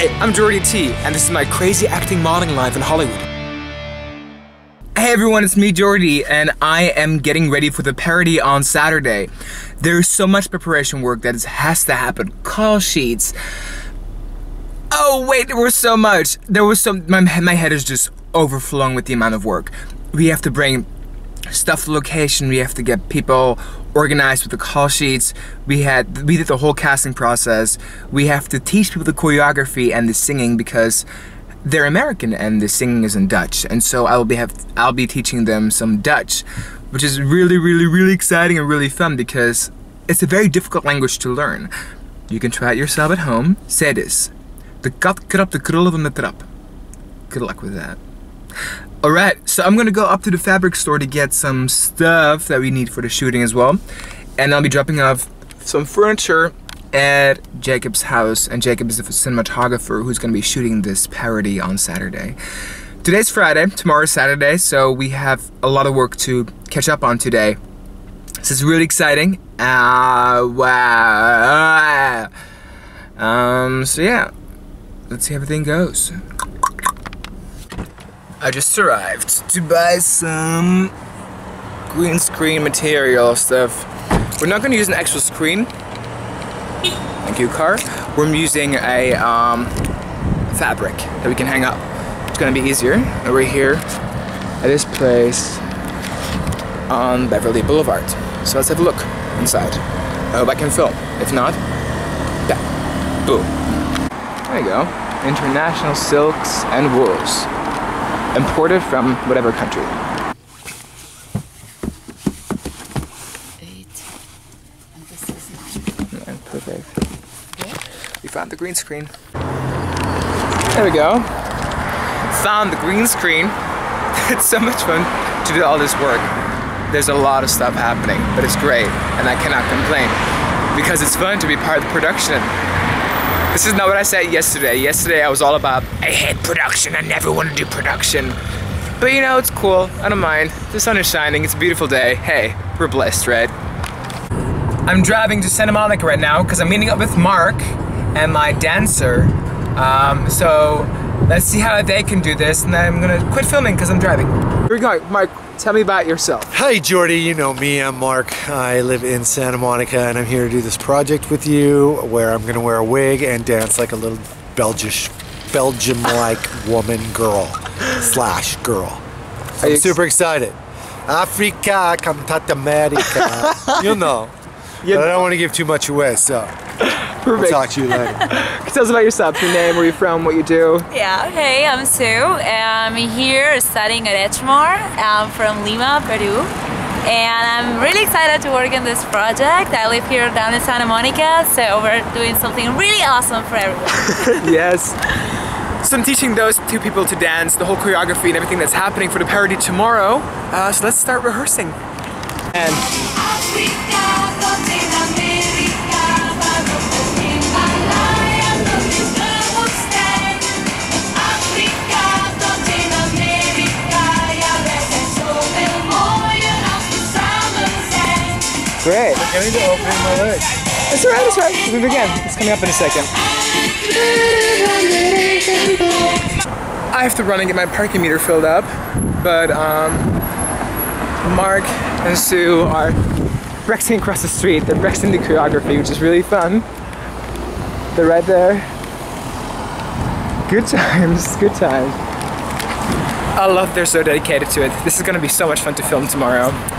Hi, I'm Jordy T, and this is my crazy acting modeling life in Hollywood. Hey everyone, it's me Jordy, and I am getting ready for the parody on Saturday. There's so much preparation work that has to happen. Call sheets. Oh wait, there was so much. There was so my my head is just overflowing with the amount of work. We have to bring stuff to location. We have to get people organized with the call sheets. We had we did the whole casting process. We have to teach people the choreography and the singing because they're American and the singing is in Dutch. And so I'll be have I'll be teaching them some Dutch, which is really really really exciting and really fun because it's a very difficult language to learn. You can try it yourself at home. Say this. The kat krap de krullen van de trap. Good luck with that. Alright, so I'm gonna go up to the fabric store to get some stuff that we need for the shooting as well. And I'll be dropping off some furniture at Jacob's house. And Jacob is the cinematographer who's gonna be shooting this parody on Saturday. Today's Friday, tomorrow's Saturday, so we have a lot of work to catch up on today. This is really exciting. Uh, wow. Um, so yeah, let's see how everything goes. I just arrived to buy some green screen material stuff. We're not going to use an actual screen. Thank you, car. We're using a um, fabric that we can hang up. It's going to be easier. And we're here at this place on Beverly Boulevard. So let's have a look inside. I hope I can film. If not, yeah, boom. There you go. International silks and wools imported from whatever country. Eight. And this is nine. Yeah, perfect. We found the green screen. There we go. Found the green screen. it's so much fun to do all this work. There's a lot of stuff happening, but it's great, and I cannot complain because it's fun to be part of the production. This is not what I said yesterday. Yesterday I was all about, I hate production, I never want to do production. But you know, it's cool, I don't mind. The sun is shining, it's a beautiful day. Hey, we're blessed, right? I'm driving to Santa Monica right now because I'm meeting up with Mark and my dancer. Um, so let's see how they can do this and then I'm gonna quit filming because I'm driving. Here we go, Mark, tell me about yourself. Hi Jordy, you know me, I'm Mark. I live in Santa Monica and I'm here to do this project with you where I'm gonna wear a wig and dance like a little Belgish, Belgium-like woman girl slash girl. So I'm you- super excited. Africa, come Cantat America. you know. Yeah. But I don't want to give too much away, so I'll Perfect. talk to you later. Tell us about yourself, your name, where you're from, what you do. Yeah, hey, I'm Sue. I'm here studying at Edgemore. I'm from Lima, Peru. And I'm really excited to work on this project. I live here down in Santa Monica, so we're doing something really awesome for everyone. Yes. So I'm teaching those two people to dance, the whole choreography and everything that's happening for the parody tomorrow. Uh, so let's start rehearsing. And great. I need to open my legs. That's alright, that's alright. We'll move again. It's coming up in a second. I have to run and get my parking meter filled up, but um, Mark and Sue are Brexing across the street. They're Brexing the choreography, which is really fun. They're right there. Good times, good times. I love they're so dedicated to it. This is gonna be so much fun to film tomorrow.